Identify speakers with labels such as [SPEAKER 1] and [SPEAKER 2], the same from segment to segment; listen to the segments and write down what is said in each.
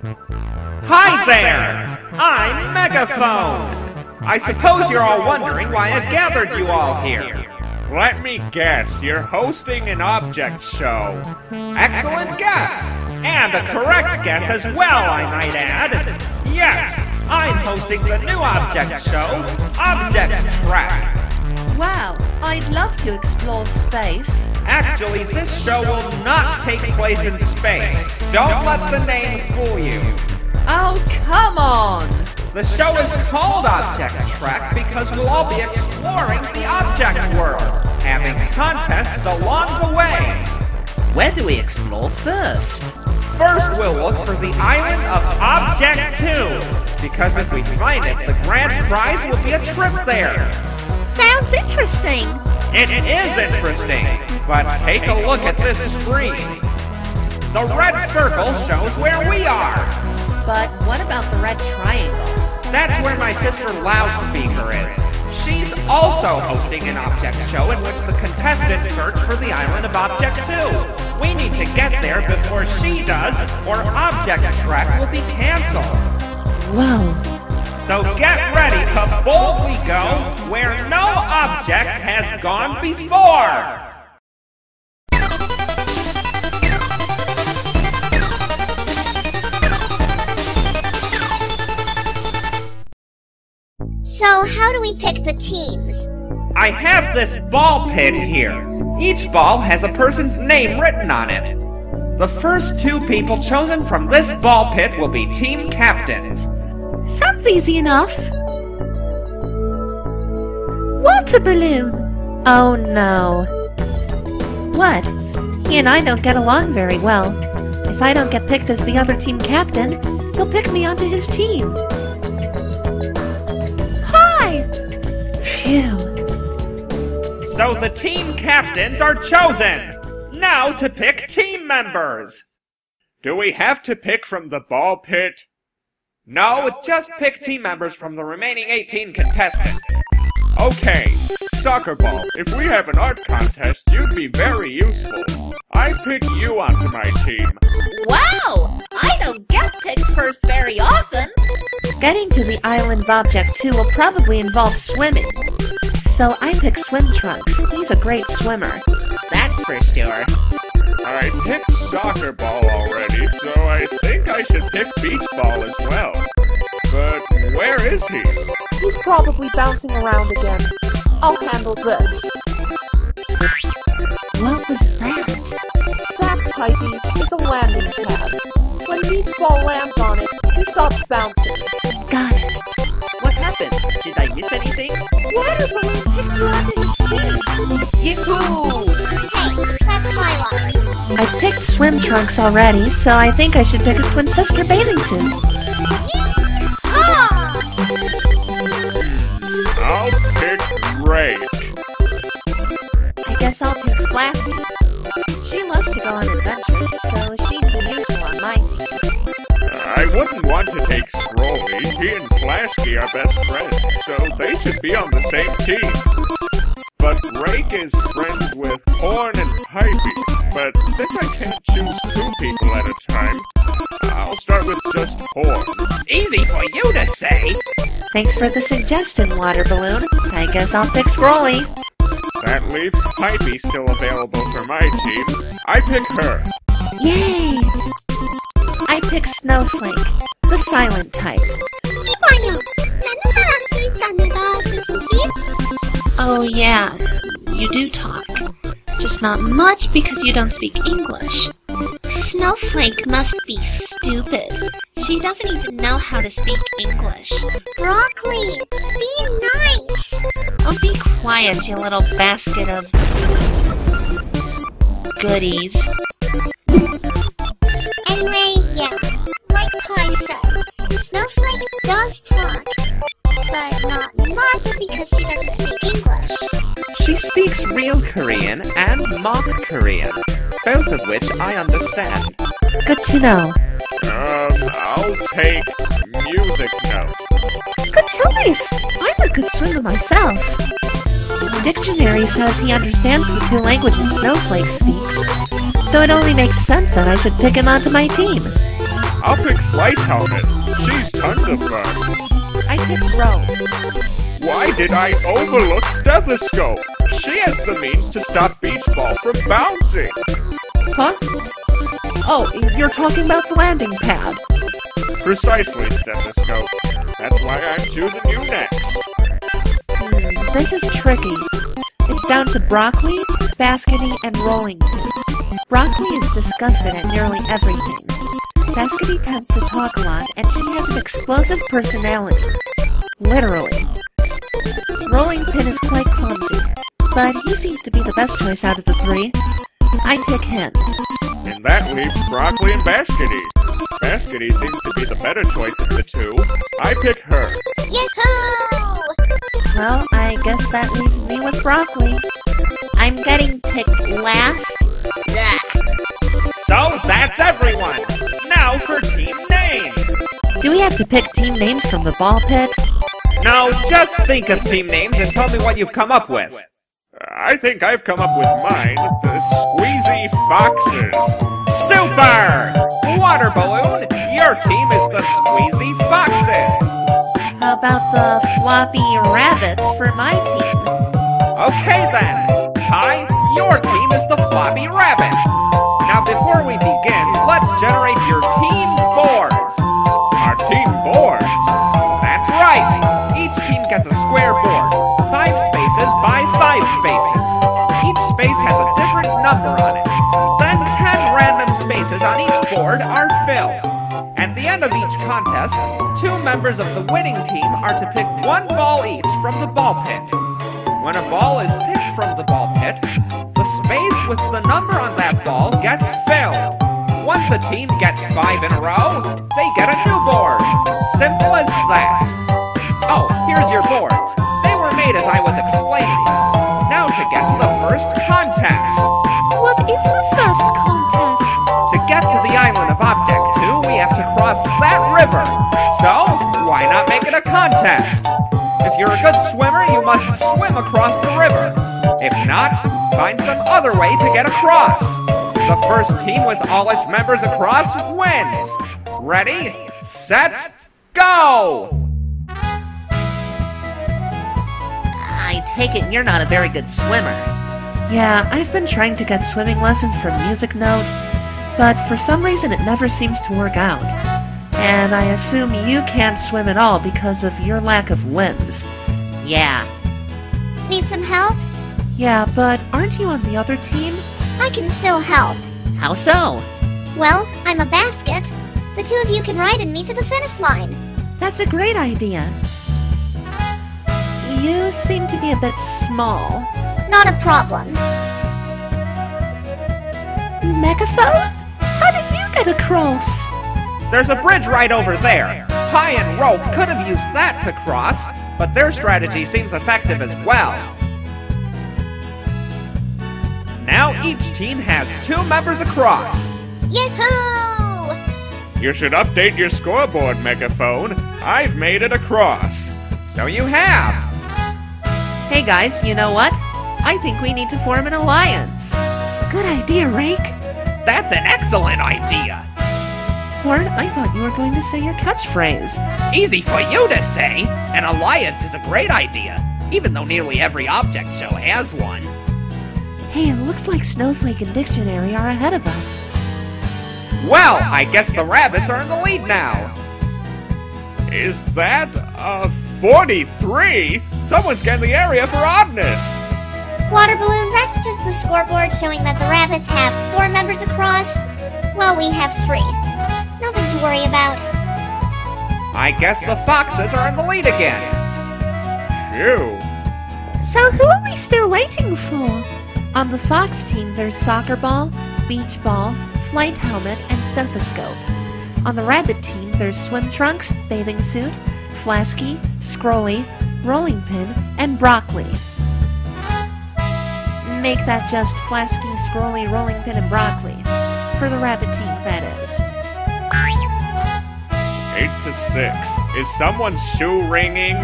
[SPEAKER 1] Hi there! I'm Megaphone! I suppose you're all wondering why I've gathered you all here.
[SPEAKER 2] Let me guess, you're hosting an object show.
[SPEAKER 1] Excellent guess! And a correct guess as well, I might add. Yes, I'm hosting the new object show, Object Trek.
[SPEAKER 3] Wow, I'd love to explore space.
[SPEAKER 1] Actually, this show will not take place in space. Don't let the name fool you.
[SPEAKER 3] Oh, come on!
[SPEAKER 1] The show is called Object Trek because we'll all be exploring the object world, having contests along the way.
[SPEAKER 4] Where do we explore first?
[SPEAKER 1] First, we'll look for the island of Objectoo, because if we find it, the grand prize will be a trip there.
[SPEAKER 5] Sounds interesting.
[SPEAKER 1] It is interesting, but take a look at this screen. The red circle shows where we are.
[SPEAKER 3] But what about the red triangle?
[SPEAKER 1] That's where my sister Loudspeaker is. She's also hosting an object show in which the contestants search for the island of Objectoo. We need to get there before she does, or Object Trek will be canceled.
[SPEAKER 3] Whoa.
[SPEAKER 1] So get ready to boldly go where no object has gone before!
[SPEAKER 5] So, how do we pick the teams?
[SPEAKER 1] I have this ball pit here. Each ball has a person's name written on it. The first two people chosen from this ball pit will be team captains.
[SPEAKER 3] Sounds easy enough. Water balloon! Oh no. What? He and I don't get along very well. If I don't get picked as the other team captain, he'll pick me onto his team.
[SPEAKER 5] Hi!
[SPEAKER 3] Phew.
[SPEAKER 1] So the team captains are chosen! Now to pick team members!
[SPEAKER 2] Do we have to pick from the ball pit?
[SPEAKER 1] No, just pick team members from the remaining 18 contestants.
[SPEAKER 2] Okay, soccer ball, if we have an art contest, you'd be very useful. I pick you onto my team.
[SPEAKER 5] Wow! I don't get picked first very often.
[SPEAKER 3] Getting to the island of Objectoo will probably involve swimming. So I pick Swim Trunks. He's a great swimmer.
[SPEAKER 4] That's for sure.
[SPEAKER 2] I picked soccer ball already, so I think I should pick beach ball as well. But where is he?
[SPEAKER 6] He's probably bouncing around again. I'll handle this.
[SPEAKER 3] What was that?
[SPEAKER 6] That pipey is a landing pad. When beach ball lands on it, he stops bouncing.
[SPEAKER 3] Got it.
[SPEAKER 4] What happened? Did I miss anything?
[SPEAKER 5] Water balloon picked you onto his team.
[SPEAKER 4] Yahoo!
[SPEAKER 3] I picked Swim Trunks already, so I think I should pick his twin sister bathing suit.
[SPEAKER 2] I'll pick Drake.
[SPEAKER 3] I guess I'll take Flasky. She loves to go on adventures, so she'd be useful on my team.
[SPEAKER 2] I wouldn't want to take Scrolly. He and Flasky are best friends, so they should be on the same team but Rake is friends with Horn and Pipey, But since I can't choose two people at a time, I'll start with just Horn.
[SPEAKER 1] Easy for you to say!
[SPEAKER 3] Thanks for the suggestion, Water Balloon. I guess I'll pick Scrolly.
[SPEAKER 2] That leaves Pipey still available for my team. I pick her.
[SPEAKER 3] Yay! I pick Snowflake, the silent type.
[SPEAKER 7] Oh, yeah, you do talk. Just not much because you don't speak English. Snowflake must be stupid. She doesn't even know how to speak English.
[SPEAKER 5] Broccoli, be nice.
[SPEAKER 7] Oh, be quiet, you little basket of goodies.
[SPEAKER 5] Anyway, yeah, like Kai said, Snowflake does talk, but not much because she doesn't speak English.
[SPEAKER 1] She speaks real Korean and mock Korean, both of which I understand.
[SPEAKER 3] Good to know.
[SPEAKER 2] Um, I'll take music note.
[SPEAKER 3] Good choice! I'm a good swimmer myself. The dictionary says he understands the two languages Snowflake speaks, so it only makes sense that I should pick him onto my team.
[SPEAKER 2] I'll pick Flight Helmet. She's tons of fun.
[SPEAKER 6] I pick Rose.
[SPEAKER 2] Why did I overlook Stethoscope? She has the means to stop Beach Ball from bouncing.
[SPEAKER 6] Huh? Oh, you're talking about the landing pad.
[SPEAKER 2] Precisely, Stethoscope. That's why I'm choosing you next.
[SPEAKER 3] Hmm, this is tricky. It's down to broccoli, baskety, and rolling pin. Broccoli is disgusted at nearly everything. Baskety tends to talk a lot, and she has an explosive personality. Literally. Rolling Pin is quite clumsy, but he seems to be the best choice out of the three. I pick him.
[SPEAKER 2] And that leaves Broccoli and Baskety. Baskety seems to be the better choice of the two. I pick her.
[SPEAKER 5] Yahoo!
[SPEAKER 3] Well, I guess that leaves me with broccoli. I'm getting picked last.
[SPEAKER 1] So that's everyone. Now for team names.
[SPEAKER 3] Do we have to pick team names from the ball pit?
[SPEAKER 1] No, just think of team names and tell me what you've come up with.
[SPEAKER 2] I think I've come up with mine. The Squeezy Foxes.
[SPEAKER 1] Super! Water balloon, your team is the Squeezy Foxes.
[SPEAKER 3] How about the floppy rabbits for my team?
[SPEAKER 1] Okay then. Hi, your team is the Floppy Rabbit. Now before we begin, let's generate your team boards. By five spaces. Each space has a different number on it. Then 10 random spaces on each board are filled. At the end of each contest, two members of the winning team are to pick one ball each from the ball pit. When a ball is picked from the ball pit, the space with the number on that ball gets filled. Once a team gets five in a row, they get a new board. Simple as that. Oh, here's your boards. Made as I was explaining. Now to get to the first contest.
[SPEAKER 3] What is the first contest?
[SPEAKER 1] To get to the island of Object 2, we have to cross that river. So, why not make it a contest? If you're a good swimmer, you must swim across the river. If not, find some other way to get across. The first team with all its members across wins. Ready, set, go!
[SPEAKER 4] Take it you're not a very good swimmer.
[SPEAKER 3] Yeah, I've been trying to get swimming lessons from Music Note, but for some reason it never seems to work out. And I assume you can't swim at all because of your lack of limbs.
[SPEAKER 4] Yeah.
[SPEAKER 5] Need some help?
[SPEAKER 3] Yeah, but aren't you on the other team?
[SPEAKER 5] I can still help.
[SPEAKER 4] How so?
[SPEAKER 5] Well, I'm a basket. The two of you can ride in me to the finish line.
[SPEAKER 3] That's a great idea. You seem to be a bit small.
[SPEAKER 5] Not a problem.
[SPEAKER 3] Megaphone? How did you get across?
[SPEAKER 1] There's a bridge right over there. Pie and Rope could have used that to cross, but their strategy seems effective as well. Now each team has two members across.
[SPEAKER 5] Yahoo!
[SPEAKER 2] You should update your scoreboard, Megaphone. I've made it across.
[SPEAKER 1] So you have.
[SPEAKER 3] Hey guys, you know what? I think we need to form an alliance. Good idea, Rake.
[SPEAKER 1] That's an excellent idea.
[SPEAKER 3] Horn, I thought you were going to say your catchphrase.
[SPEAKER 1] Easy for you to say. An alliance is a great idea, even though nearly every object show has one.
[SPEAKER 3] Hey, it looks like Snowflake and Dictionary are ahead of us.
[SPEAKER 1] Well, I guess the rabbits are in the lead now.
[SPEAKER 2] Is that a 43? Someone scan the area for oddness.
[SPEAKER 5] Water balloon, that's just the scoreboard showing that the rabbits have four members across. Well, we have three. Nothing to worry about.
[SPEAKER 1] I guess the foxes are in the lead again.
[SPEAKER 2] Phew.
[SPEAKER 3] So who are we still waiting for? On the Fox team, there's soccer ball, beach ball, flight helmet, and stethoscope. On the Rabbit team, there's swim trunks, bathing suit, flasky, scrolly, rolling pin, and broccoli. Make that just flasky, scrolly, rolling pin, and broccoli. For the Rabbit team, that is.
[SPEAKER 2] 8 to 6. Is someone's shoe ringing?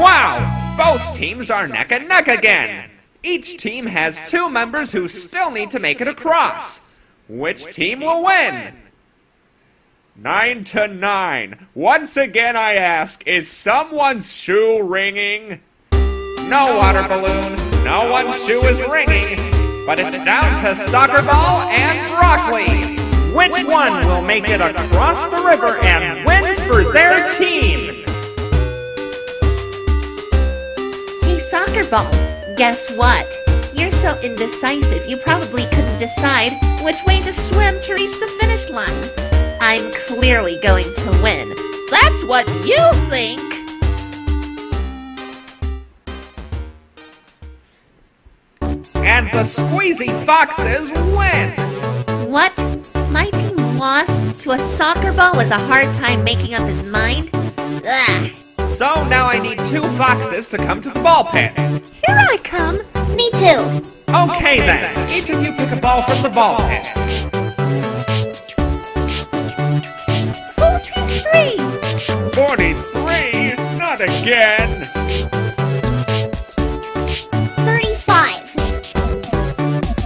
[SPEAKER 1] Wow! Both teams are neck and neck again. Each team has two members who still need to make it across. Which team will win?
[SPEAKER 2] Nine to nine. Once again, I ask, is someone's shoe ringing?
[SPEAKER 1] No water balloon, no one's shoe is ringing, but it's down to soccer ball and broccoli. Which one will make it across the river and win for their team?
[SPEAKER 3] Hey, soccer ball, guess what? You're so indecisive you probably couldn't decide which way to swim to reach the finish line. I'm clearly going to win.
[SPEAKER 4] That's what you think.
[SPEAKER 1] And the Squeezy Foxes win!
[SPEAKER 3] What? My team lost to a soccer ball with a hard time making up his mind? Ugh.
[SPEAKER 1] So now I need two foxes to come to the ball pit.
[SPEAKER 3] Here I come.
[SPEAKER 5] Me too.
[SPEAKER 1] Okay then, each of you pick a ball from the ball pit.
[SPEAKER 3] 43!
[SPEAKER 2] 43? Not again!
[SPEAKER 5] 35.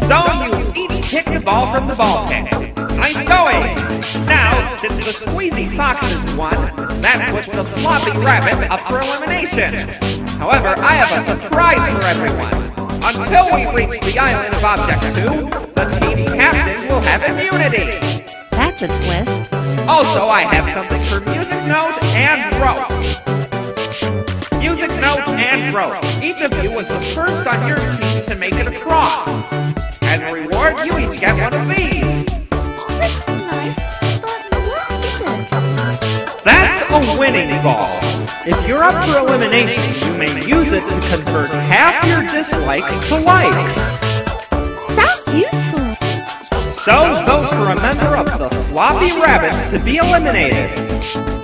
[SPEAKER 1] So you each picked the ball from the ball pit. Nice going! Now, since the Squeezy Foxes won, that puts the Floppy Rabbits up for elimination. However, I have a surprise for everyone. Until we reach the island of Objectoo, the team captains will have immunity.
[SPEAKER 3] That's a twist.
[SPEAKER 1] Also, I have something for Music Note and Rope. Music Note and Rope. Each of you was the first on your team to make it across. As a reward, you each get one of these.
[SPEAKER 3] This is nice, but what is it?
[SPEAKER 1] That's a winning ball. If you're up for elimination, you may use it to convert half your dislikes to likes.
[SPEAKER 3] Sounds useful.
[SPEAKER 1] So vote for a member of the Floppy Rabbits to be eliminated.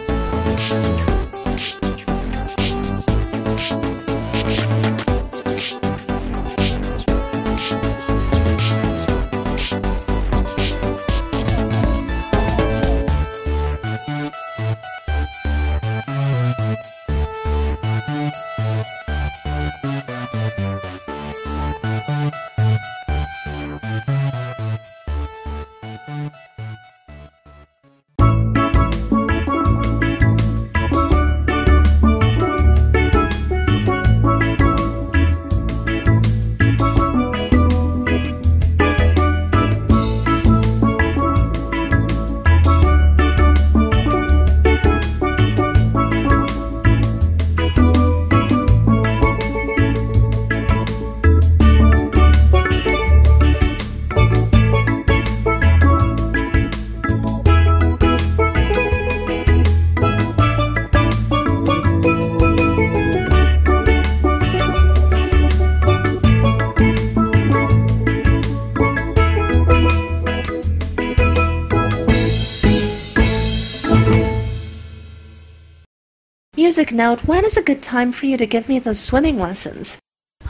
[SPEAKER 3] Music note, when is a good time for you to give me those swimming lessons?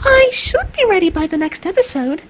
[SPEAKER 3] I should be ready by the next episode.